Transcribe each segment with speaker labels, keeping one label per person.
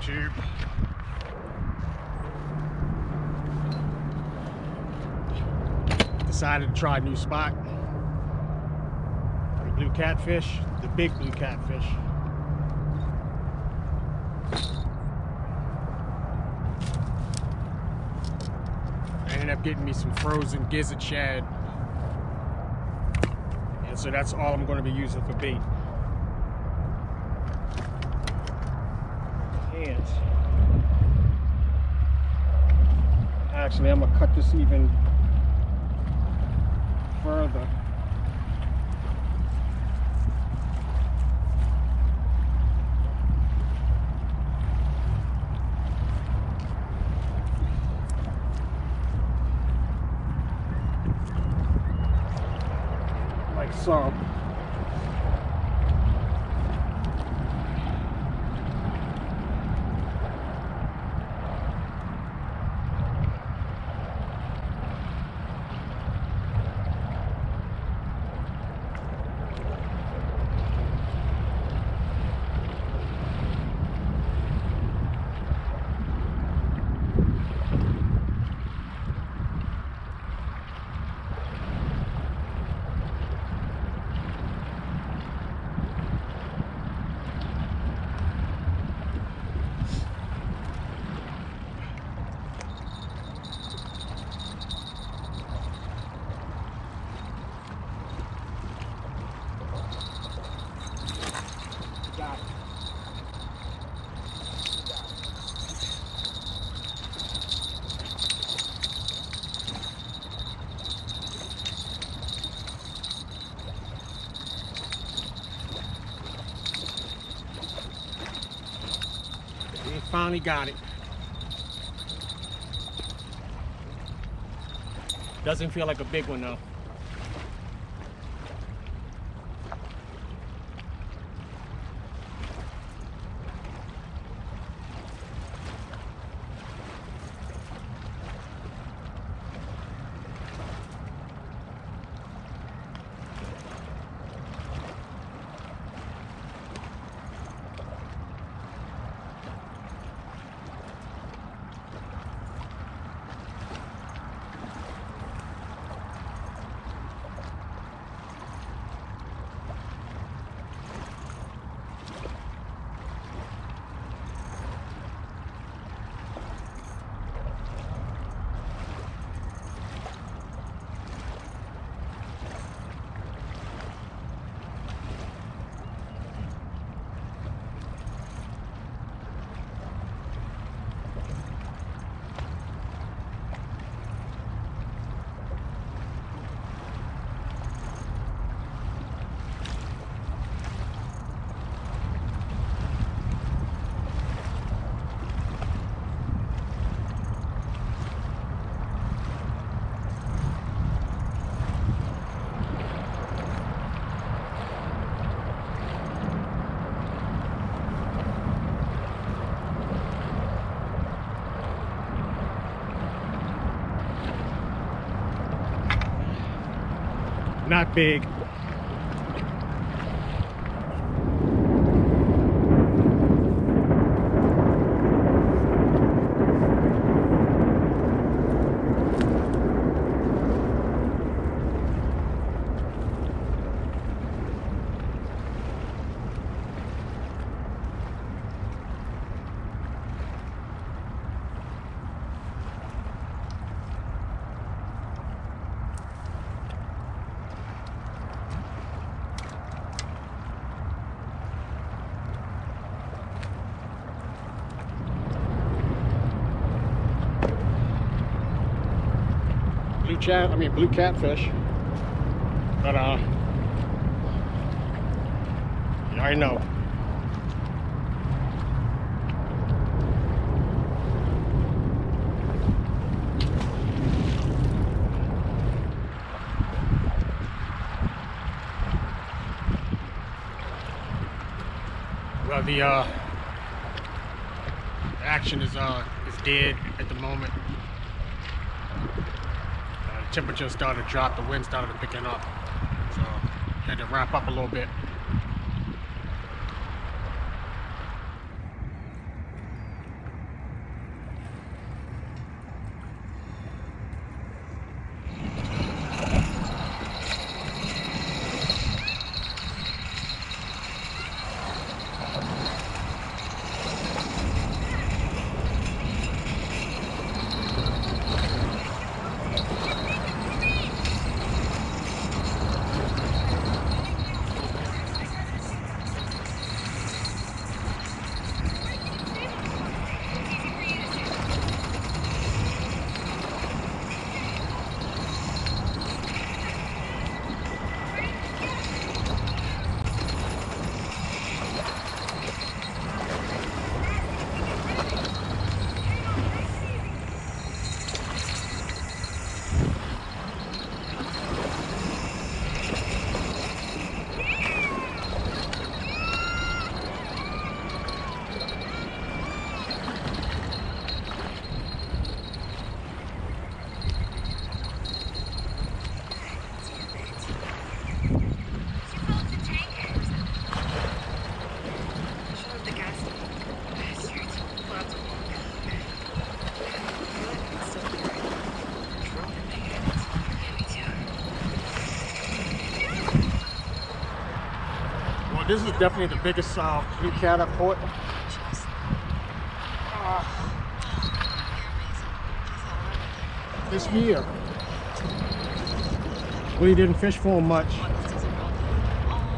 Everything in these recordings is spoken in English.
Speaker 1: YouTube. Decided to try a new spot. The blue catfish, the big blue catfish. I ended up getting me some frozen gizzard shad. And so that's all I'm going to be using for bait. And actually, I'm gonna cut this even further. Like so. Got it. We finally got it. Doesn't feel like a big one though. Not big. Blue chat, I mean blue catfish. But uh, already know. Well, the uh, action is uh is dead at the moment. Uh, temperature started to drop, the wind started picking up. So had to wrap up a little bit.
Speaker 2: This is definitely the biggest uh, blue cat I've caught. Uh, this year. We didn't fish for much.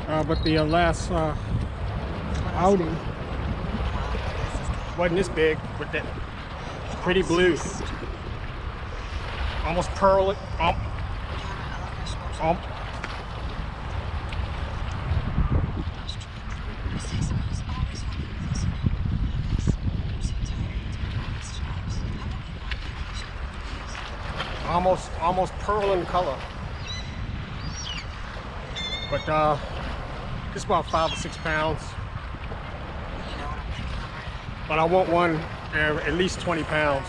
Speaker 2: Uh, but the uh, last uh, outing wasn't this big with that pretty blue. Almost pearl. Um, um, almost almost pearl in color. But uh, just about five or six pounds. But I want one uh, at least 20 pounds.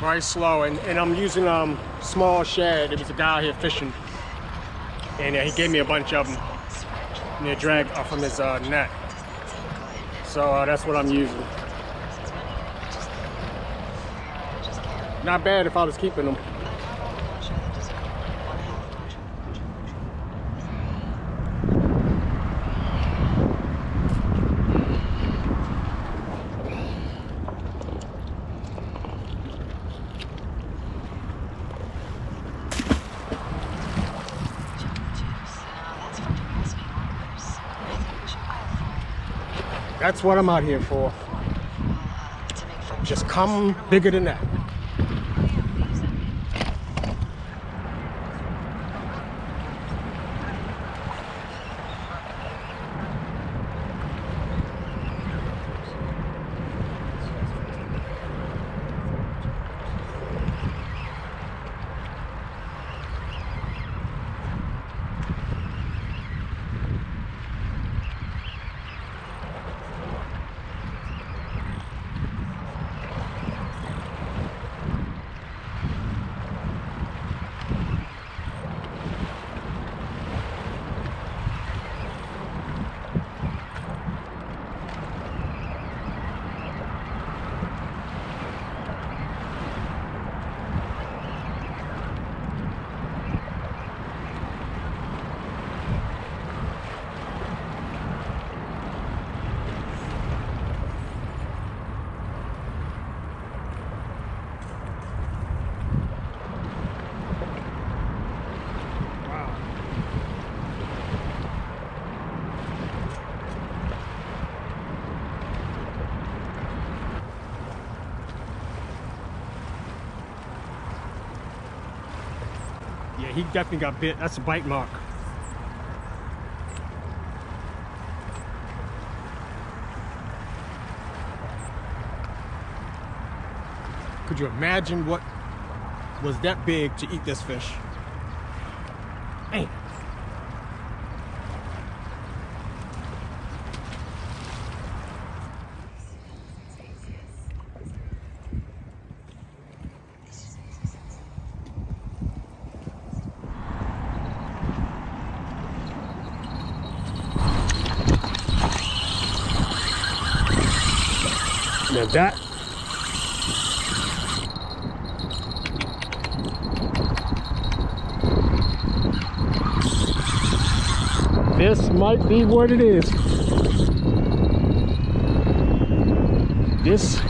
Speaker 2: Very slow, and, and I'm using um small shad. There was a guy here fishing, and uh, he gave me a bunch of them. And they drag off from his uh, net. So uh, that's what I'm using. Not bad if I was keeping them. That's what I'm out here for. Just come bigger than that. Yeah, he definitely got bit. That's a bite mark. Could you imagine what was that big to eat this fish? Hey. Now that This might be what it is. This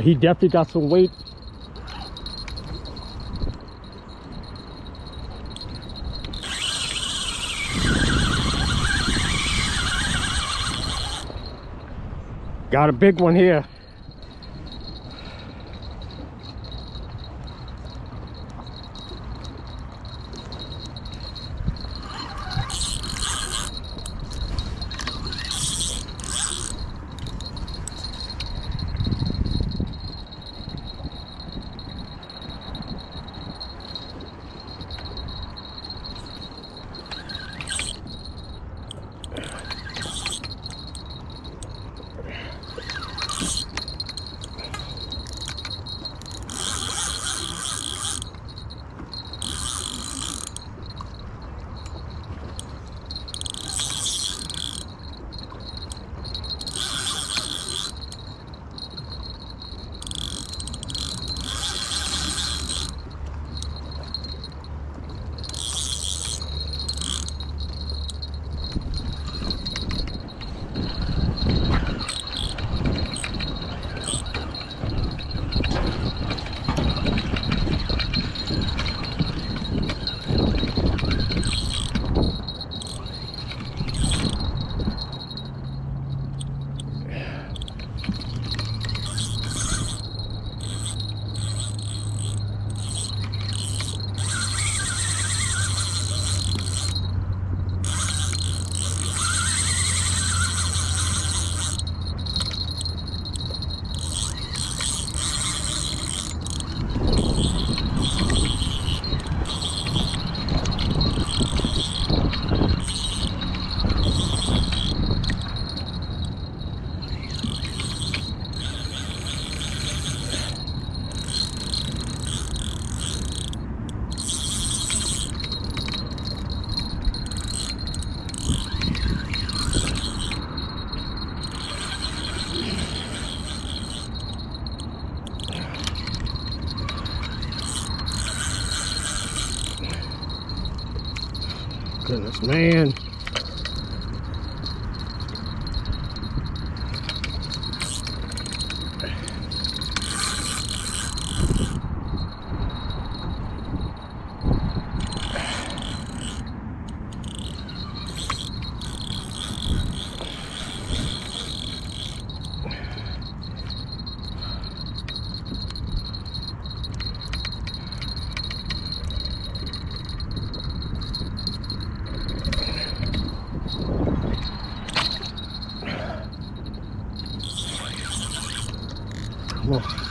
Speaker 2: Oh, he definitely got some weight. Got a big one here.
Speaker 1: Goodness, man.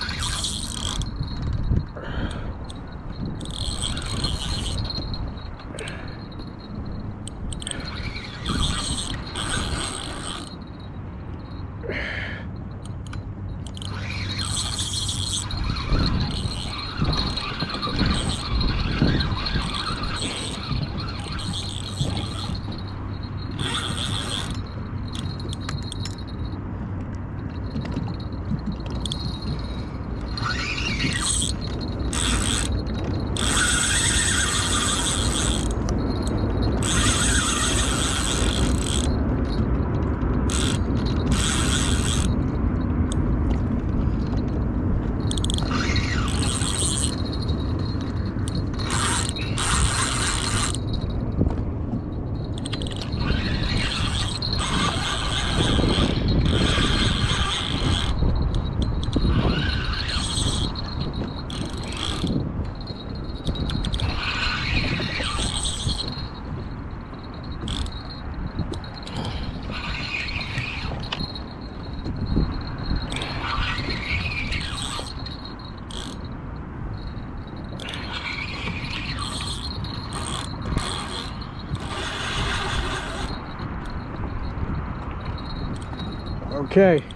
Speaker 1: Okay.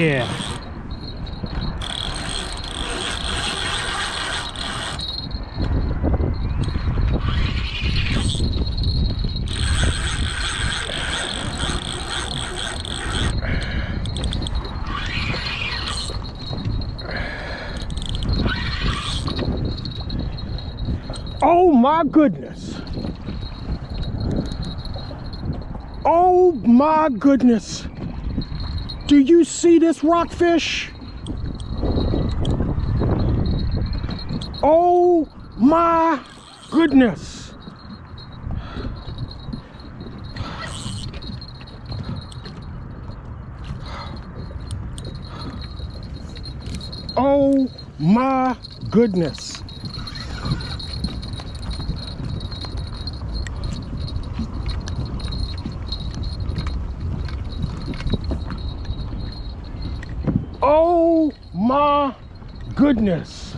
Speaker 1: Yeah. Oh my goodness. Oh my goodness. Do you see this rockfish? Oh my goodness. Oh my goodness. Oh my goodness.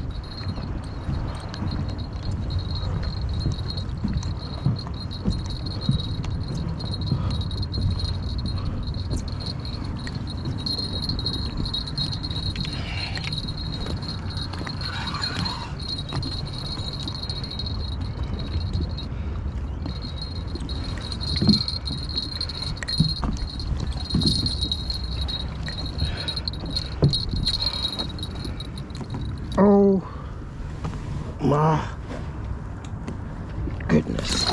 Speaker 1: Oh my goodness.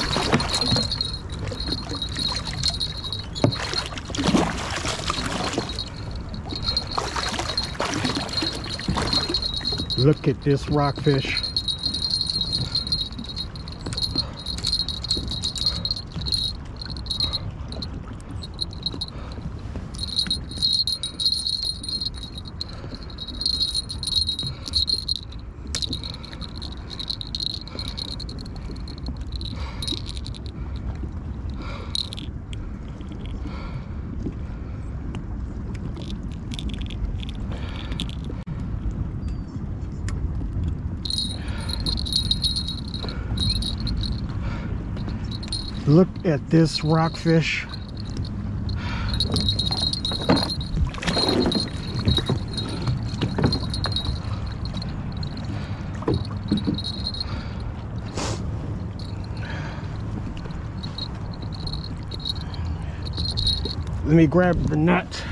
Speaker 1: Look at this rockfish. Look at this rockfish. Let me grab the net.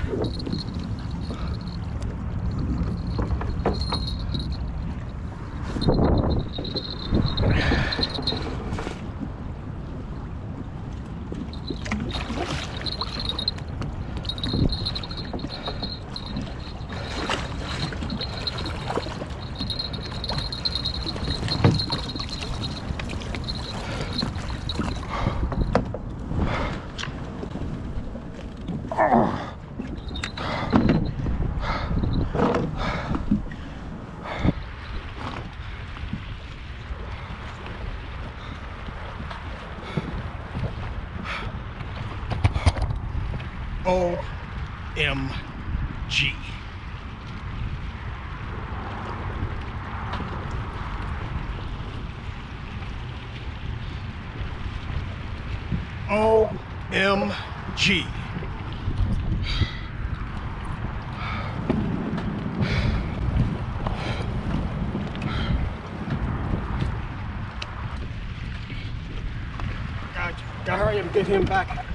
Speaker 1: Gotta hurry and get him back.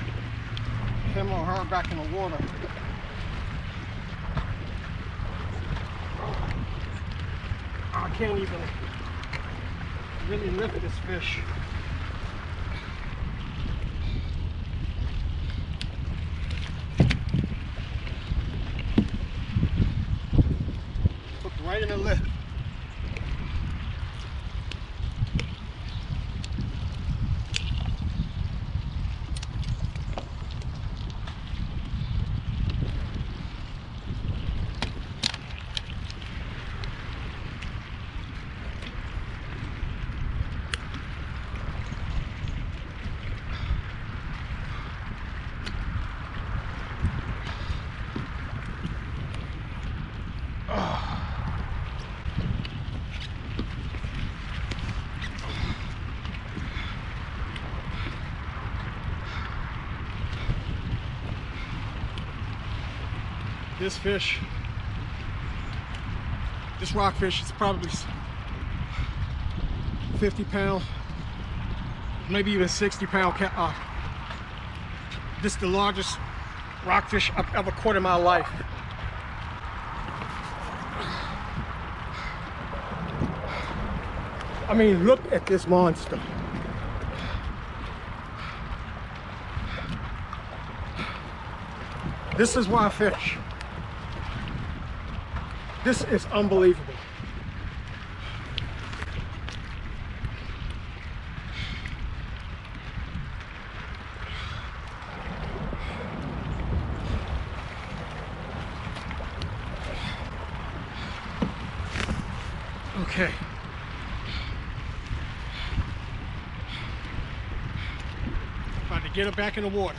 Speaker 1: Him or her back in the water. I can't even really lift this fish. Hooked right in the lip. This fish, this rockfish is probably 50 pound, maybe even 60 pound. Uh, this is the largest rockfish I've ever caught in my life. I mean, look at this monster. This is why I fish. This is unbelievable. Okay. About to get it back in the water.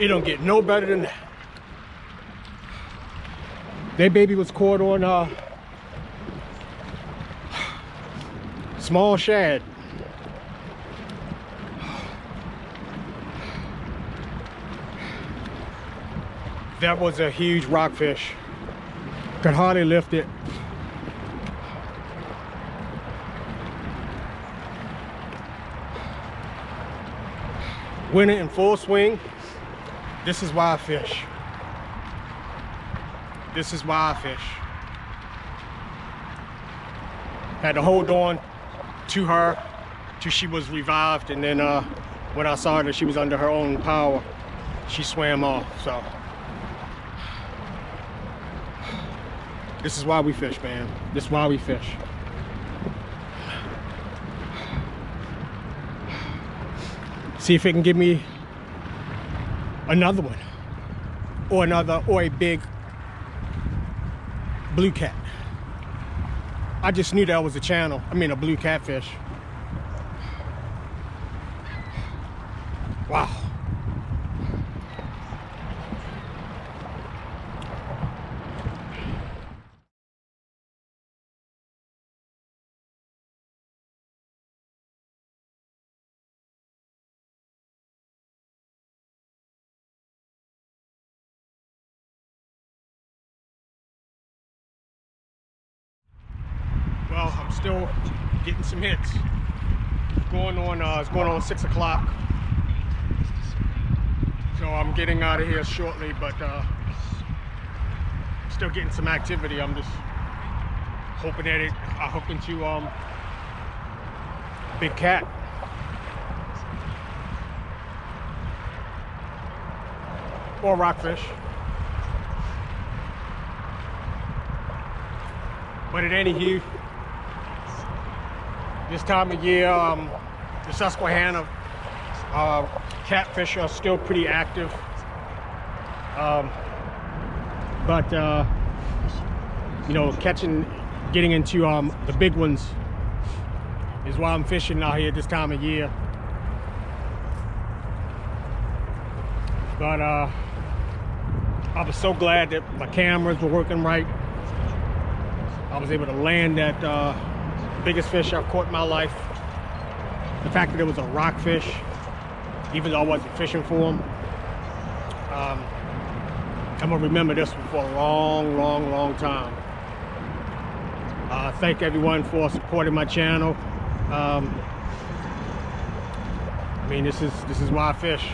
Speaker 1: It don't get no better than that. That baby was caught on uh, small shad. That was a huge rockfish. Could hardly lift it. Winter in full swing. This is why I fish. This is why I fish. Had to hold on to her till she was revived and then uh, when I saw that she was under her own power, she swam off, so. This is why we fish, man. This is why we fish. See if it can give me another one or another or a big blue cat. I just knew that was a channel. I mean a blue catfish. Wow. Well, I'm still getting some hits. Going on, uh, it's going on six o'clock. So I'm getting out of here shortly, but uh, still getting some activity. I'm just hoping that it, I hook into um, big cat. Or rockfish. But at any hue, this time of year, um, the Susquehanna uh, catfish are still pretty active. Um, but, uh, you know, catching, getting into um, the big ones is why I'm fishing out here this time of year. But uh, I was so glad that my cameras were working right. I was able to land that uh, biggest fish I've caught in my life. The fact that it was a rockfish, even though I wasn't fishing for them. Um, I'm gonna remember this one for a long, long, long time. Uh, thank everyone for supporting my channel. Um, I mean, this is this is why I fish.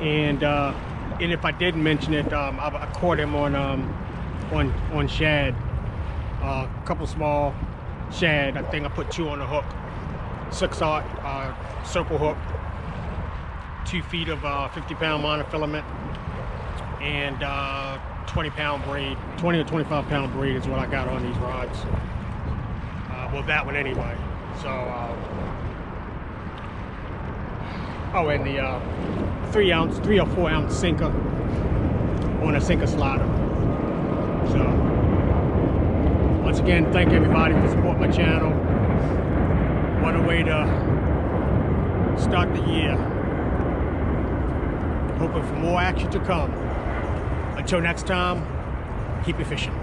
Speaker 1: And uh, and if I didn't mention it, um, I, I, caught him on um, on on shad. A uh, couple small shad. I think I put two on the hook. Six aught uh, circle hook. Two feet of uh, 50 pound monofilament and uh, 20 pound braid. 20 or 25 pound braid is what I got on these rods. Uh, well, that one anyway. So, oh, and the three ounce, three or four ounce sinker on a sinker slider. So. Once again, thank everybody for supporting my channel. What a way to start the year. Hoping for more action to come. Until next time, keep it fishing.